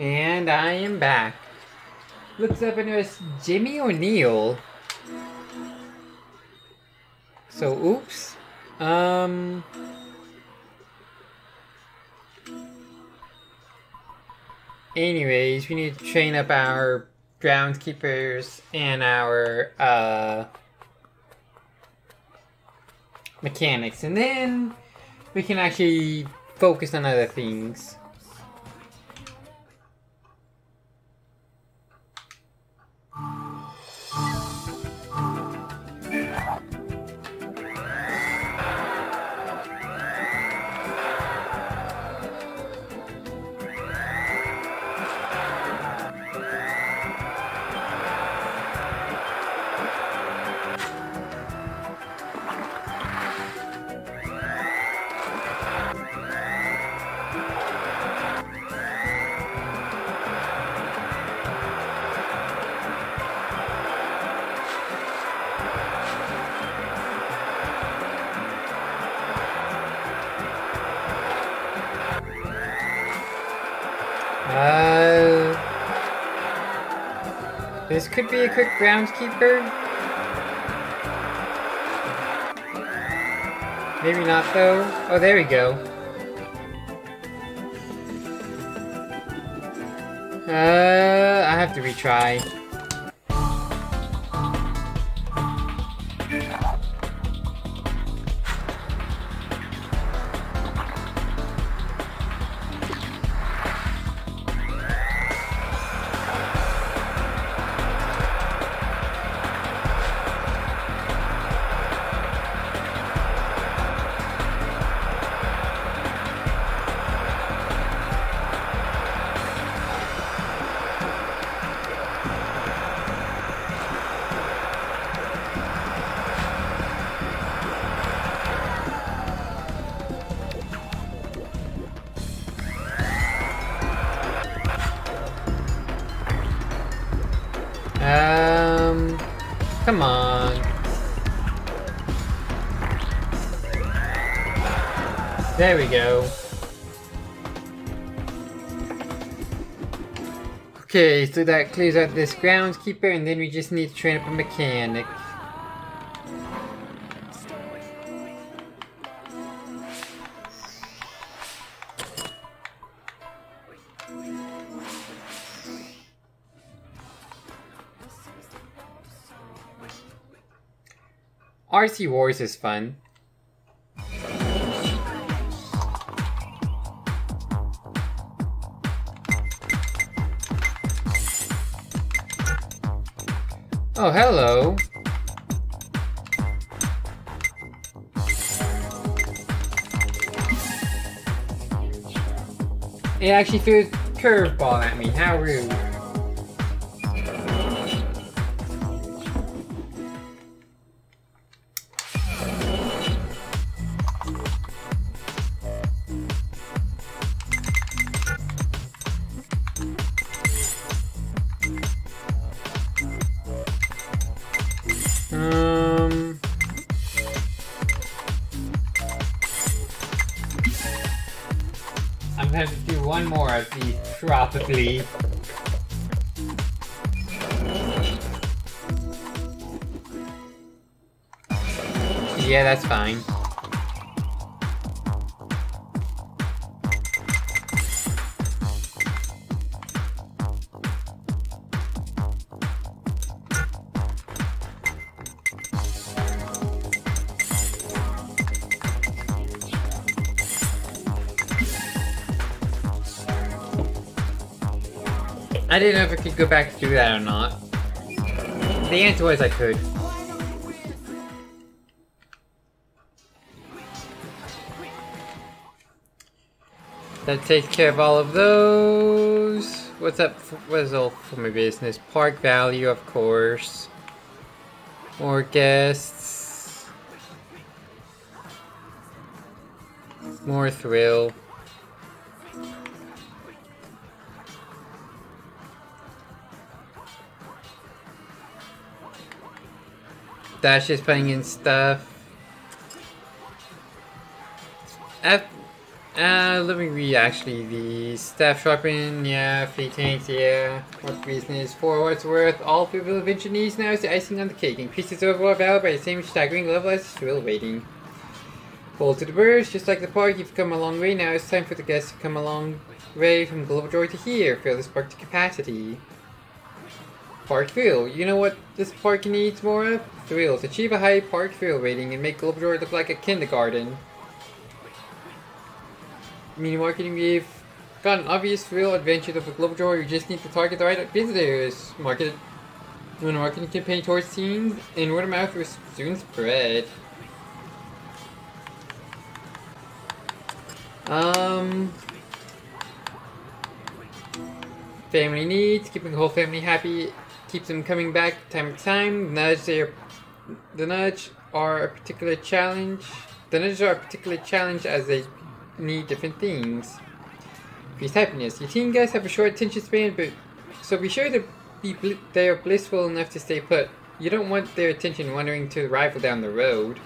And I am back. Looks up and there's Jimmy O'Neill. So, oops. Um. Anyways, we need to train up our groundskeepers and our uh, mechanics, and then we can actually focus on other things. Could be a quick groundskeeper. Maybe not though. Oh, there we go. Uh, I have to retry. There we go. Okay, so that clears out this groundskeeper, and then we just need to train up a mechanic. RC Wars is fun. Actually threw a curveball at me. How rude. I'm gonna have to do one more of these, probably. Yeah, that's fine. Didn't know if I could go back through that or not. The answer was I could. That takes care of all of those. What's up? For, what is all for my business? Park value, of course. More guests. More thrill. Dash is putting in stuff. F Uh, let me read actually the staff shopping, yeah, fleet tanks, yeah, what's business, for what's worth, all people adventure needs now is the icing on the cake, increases overall value by the same staggering level as thrill rating. Full to the birds, just like the park, you've come a long way now, it's time for the guests to come a long way from Globo Joy to here, fill this park to capacity. Park Thrill, you know what this park needs more of? Thrills, achieve a high park thrill rating and make Globo Joy look like a kindergarten. Mini marketing, we've got an obvious real adventure of a. You just need to target the right visitors. Market run a marketing campaign towards teens, and word of mouth will soon spread. Um, family needs, keeping the whole family happy, keeps them coming back time to time. Nudge, they are, the nudge are a particular challenge. The nudges are a particular challenge as they need different things. Increased happiness. Your teen guys have a short attention span, but so be sure to be they are blissful enough to stay put. You don't want their attention wandering to the rival down the road.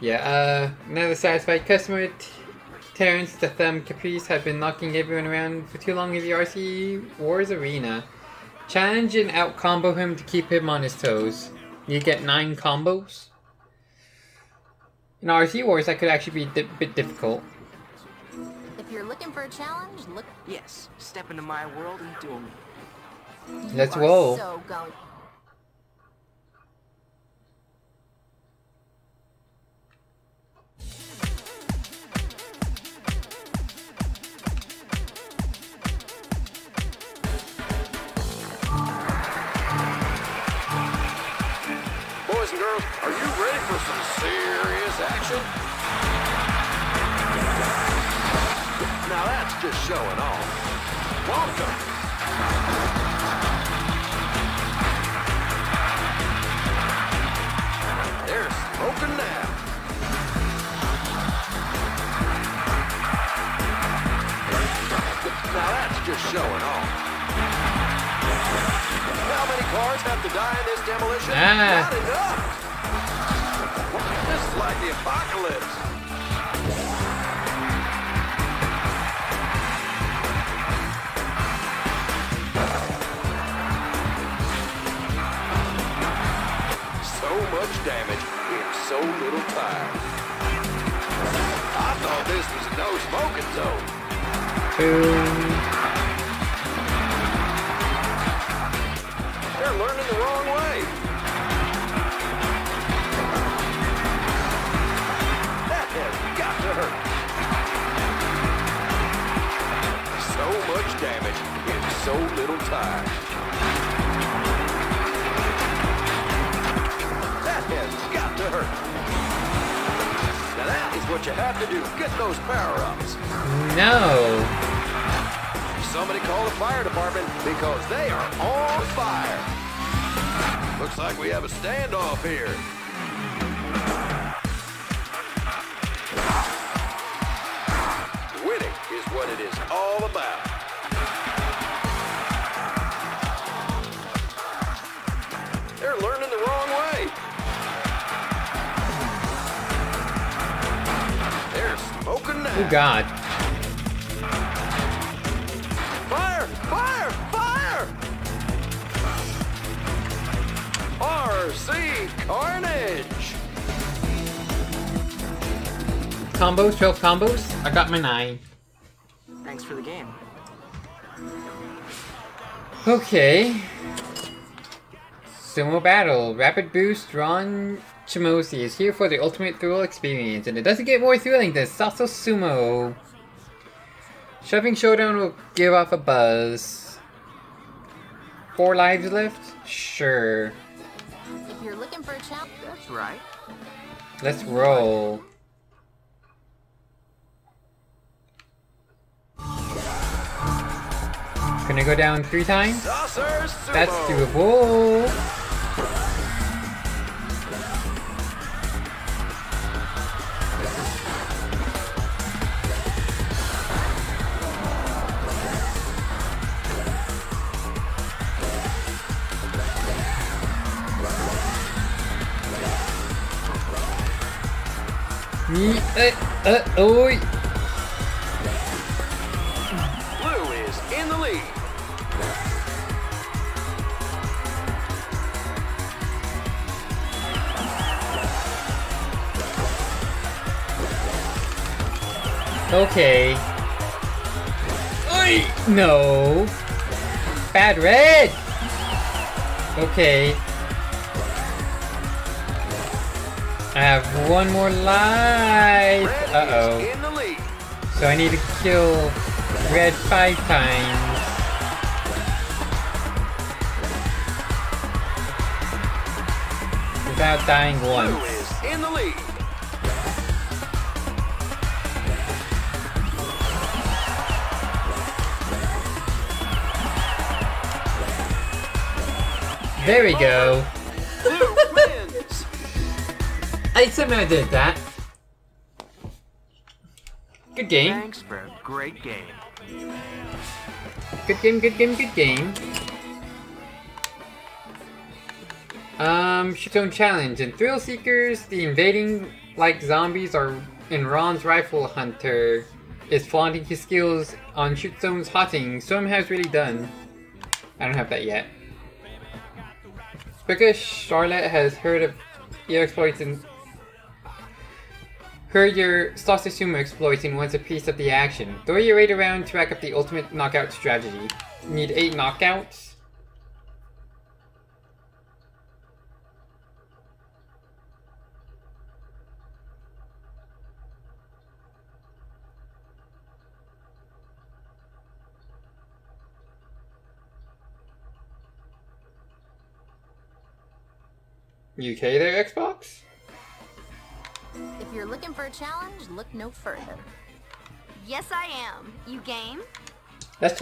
Yeah, uh, another satisfied customer. T Terrence the Thumb Caprice have been knocking everyone around for too long in the RC Wars arena. Challenge and out combo him to keep him on his toes. You get nine combos. In RC Wars, that could actually be a bit difficult. If you're looking for a challenge, look. Yes, step into my world and duel me. Let's roll. So showing off. Welcome. They're smoking now. Now that's just showing off. How many cars have to die in this demolition? Ah. Not enough. This is like the apocalypse. Damage in so little time. I thought this was a no smoking zone. Two. They're learning the wrong way. That has got to hurt. So much damage in so little time. To hurt. Now that is what you have to do. Get those power-ups. No. Somebody call the fire department because they are on fire. Looks like we have a standoff here. Winning is what it is all about. Oh God. Fire! Fire! Fire! RC Carnage! Combos, 12 combos. I got my 9. Thanks for the game. Okay. Sumo Battle. Rapid Boost Ron Chimosi is here for the ultimate thrill experience, and it doesn't get more thrilling than Saucer Sumo. Shoving Showdown will give off a buzz. Four lives left? Sure. If you're looking for a challenge, That's right. Let's roll. Gonna go down three times? That's doable. Blue is in the lead. Okay. Oi! No. Bad red. Okay. I have one more life. Uh oh. lead. So I need to kill red five times. Without dying once. There we go. I somehow did that. Good game. Thanks for a great game. Good game, good game, good game. Um, Shoot Zone Challenge. In Thrill Seekers, the invading like zombies are in Ron's Rifle Hunter is flaunting his skills on Shootstone's Hotting. Some has really done. I don't have that yet. Because Charlotte has heard of your exploits and heard your Saucer Sumo exploits and wants a piece of the action. Throw your raid around to rack up the ultimate knockout strategy. Need 8 knockouts? UK there, Xbox? If you're looking for a challenge, look no further. Yes, I am. You game? Let's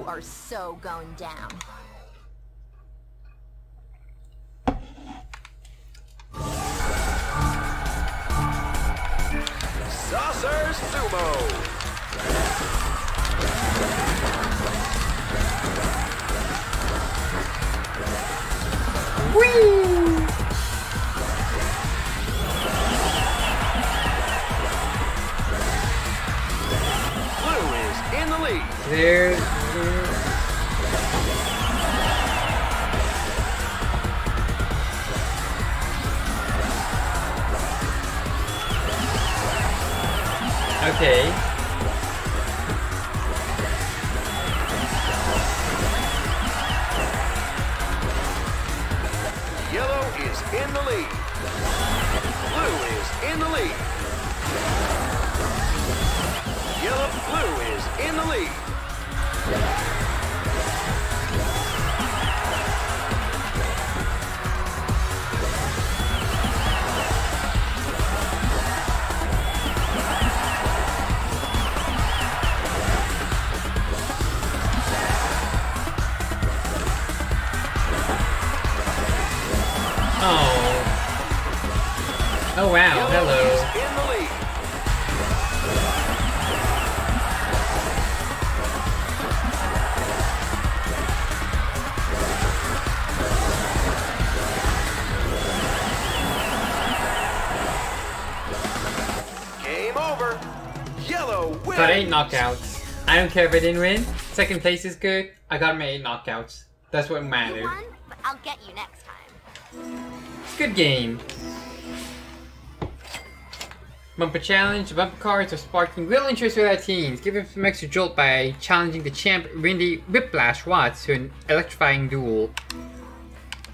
You are so going down. Saucer Sumo. Whee! The Oh wow, Yellow hello. is in the lead. Game over. Yellow wins. Got eight knockouts. I don't care if I didn't win. Second place is good. I got my eight knockouts. That's what You matters. won, but I'll get you next time. Good game. Bumper challenge. Bumper cards are sparking real interest with our teams. Give him some extra jolt by challenging the champ Randy Whiplash Watts to an electrifying duel.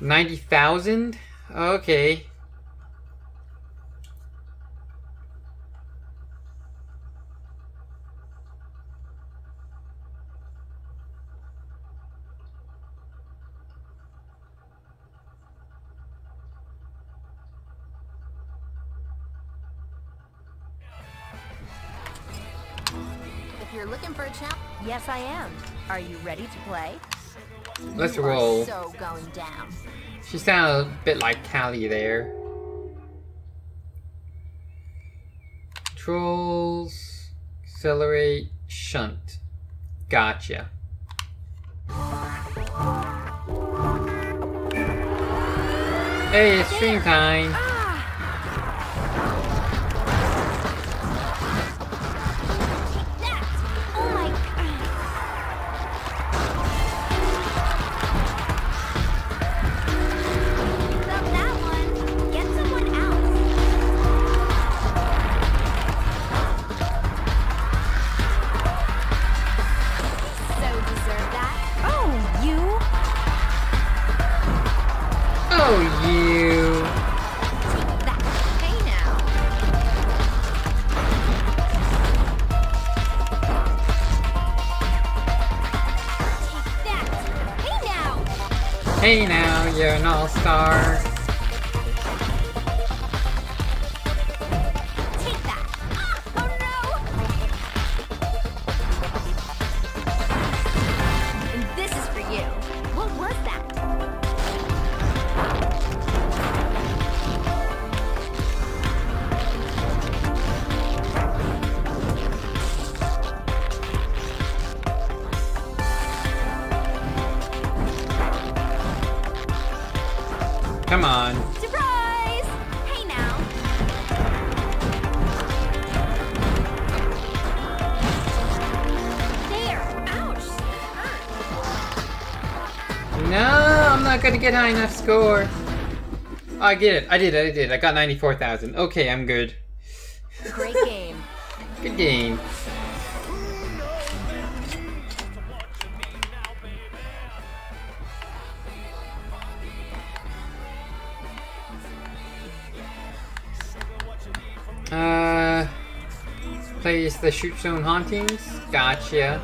90,000? Okay. Let's you roll. so going down. She sounded a bit like Callie there. Trolls, accelerate, shunt. Gotcha. Hey, it's stream time. Hey now, you're an all-star. Come on. Surprise! Hey now. There. Ouch. No, I'm not gonna get high enough score. Oh, I get it. I did it. I did. I got 94,000. Okay, I'm good. Great game. Good game. The shoot zone hauntings. Gotcha.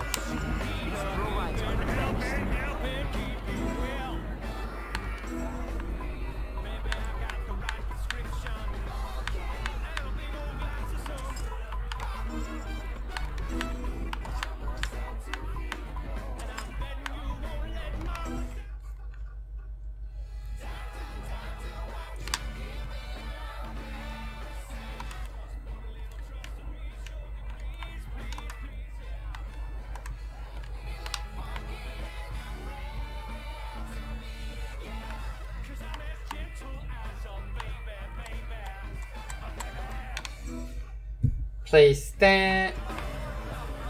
Place that.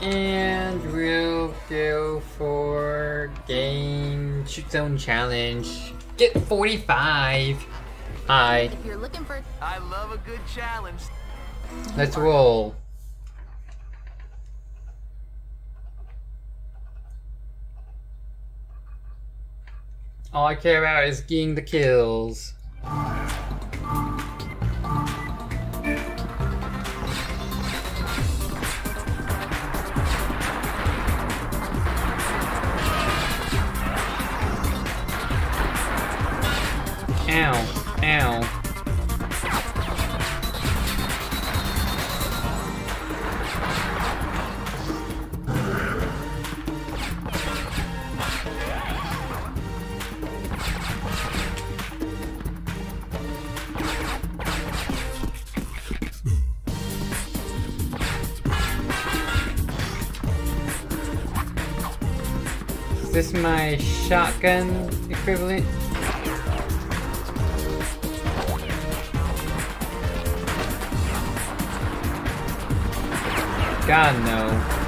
And we'll go for game shoot zone challenge. Get 45. Hi, If you're looking for I love a good challenge. let's roll. All I care about is getting the kills. Is my shotgun equivalent? God no.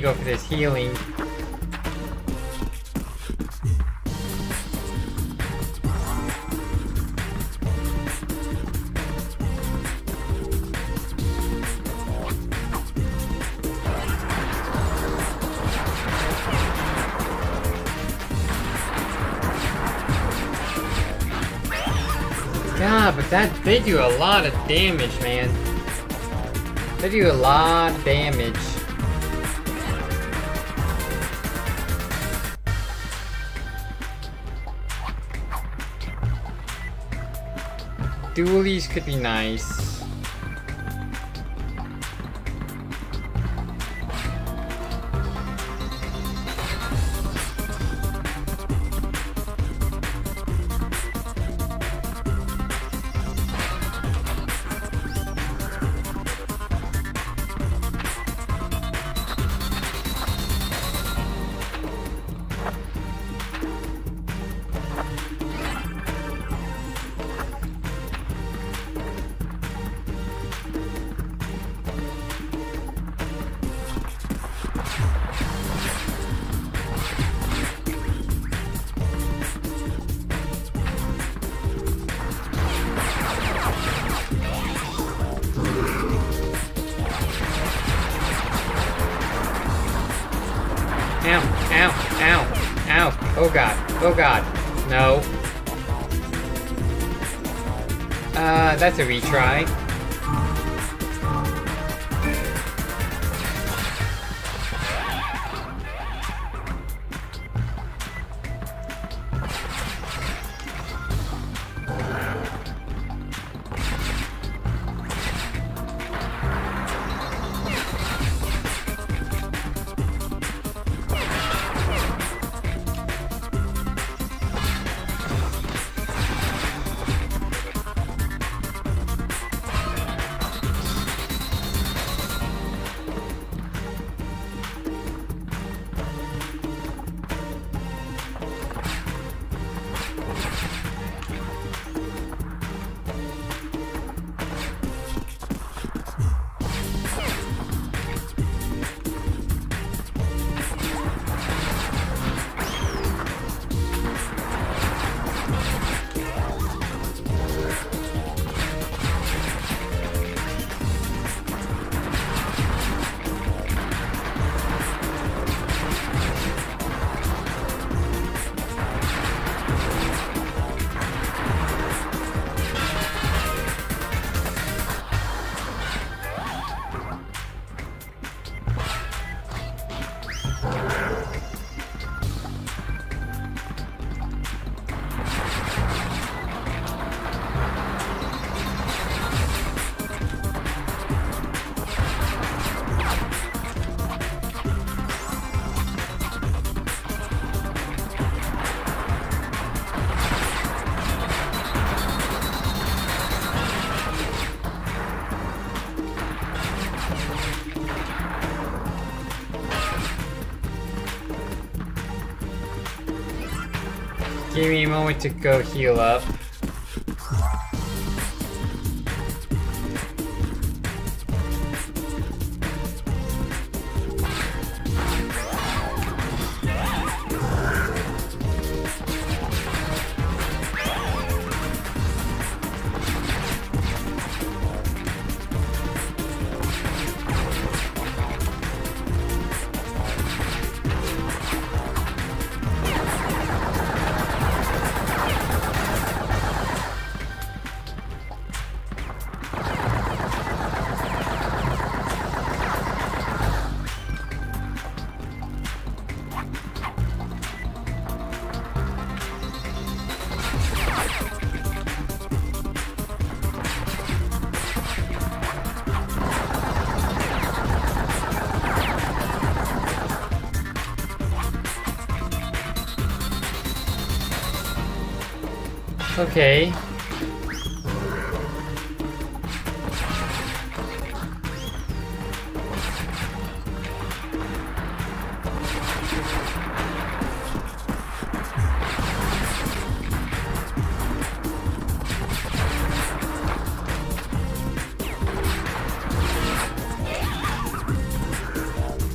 Need go for this healing. God, but that they do a lot of damage, man. They do a lot of damage. Dualies could be nice. Oh god. No. Uh, that's a retry. Give me a moment to go heal up. Okay.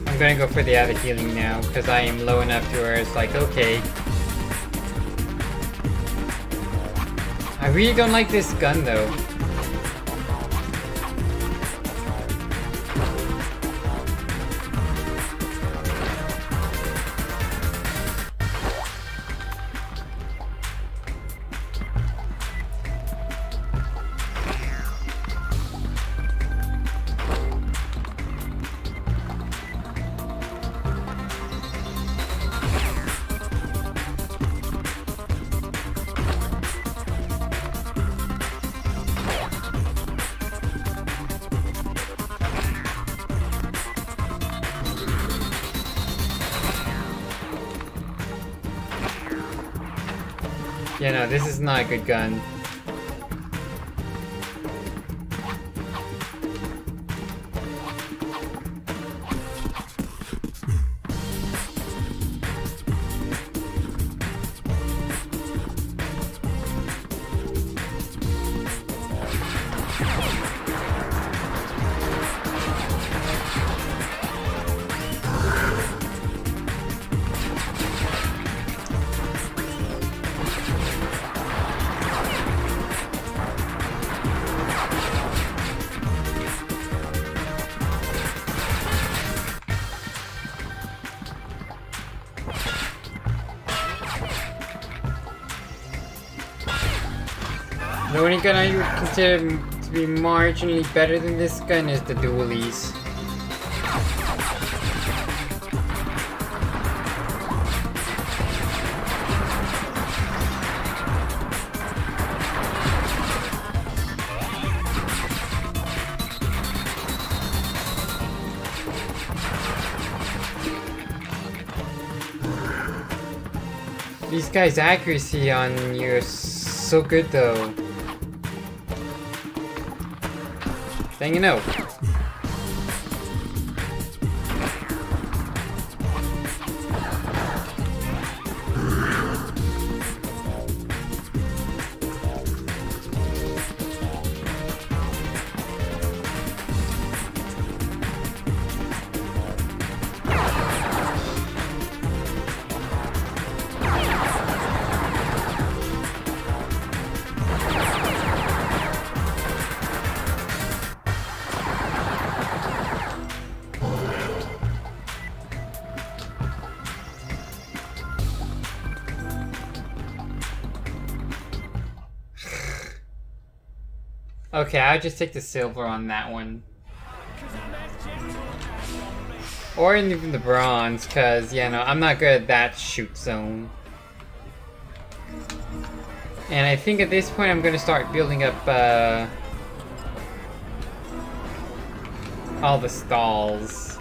I'm gonna go for the avid healing now, because I am low enough to where it's like, okay. I really don't like this gun though. Not a good gun. Only gun I would consider to be marginally better than this gun is the dualies. These guys' accuracy on you is so good though. Then you know. Okay, I'll just take the silver on that one. Or even the bronze, because, you know, I'm not good at that shoot zone. And I think at this point I'm going to start building up, uh... All the stalls.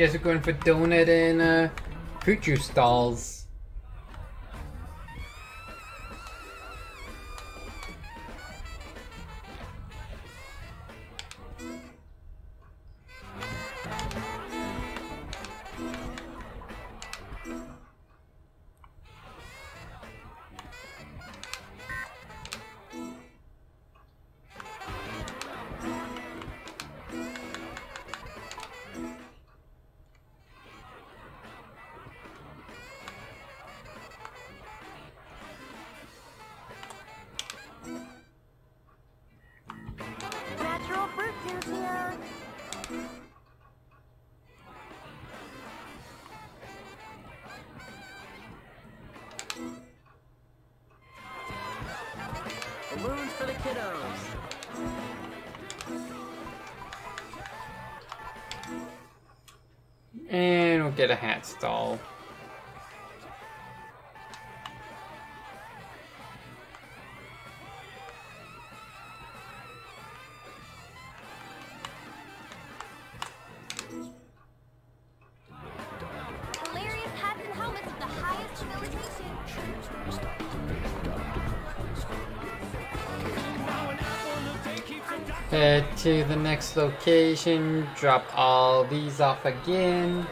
Guess we're going for donut and uh, fruit juice stalls. A hat stall. Hilarious hats and helmets of the highest civilization. Head to the next location, drop all these off again.